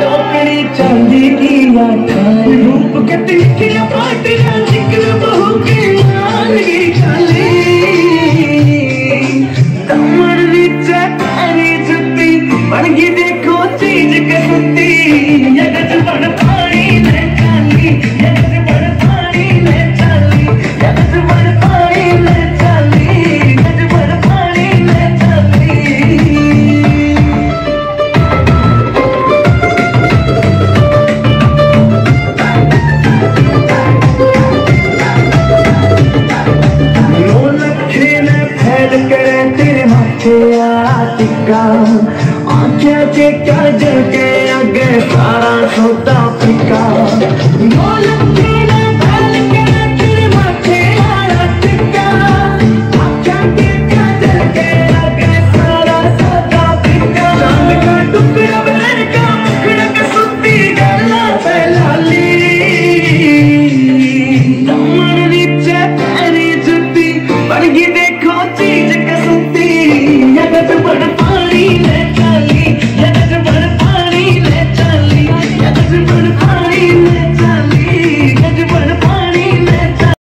टोकरी चांदी की रूप के तिलकिया पाटिया फैल करे तेरे माथे टिक्का आँखें के काजल के आगे सारा सोता फिका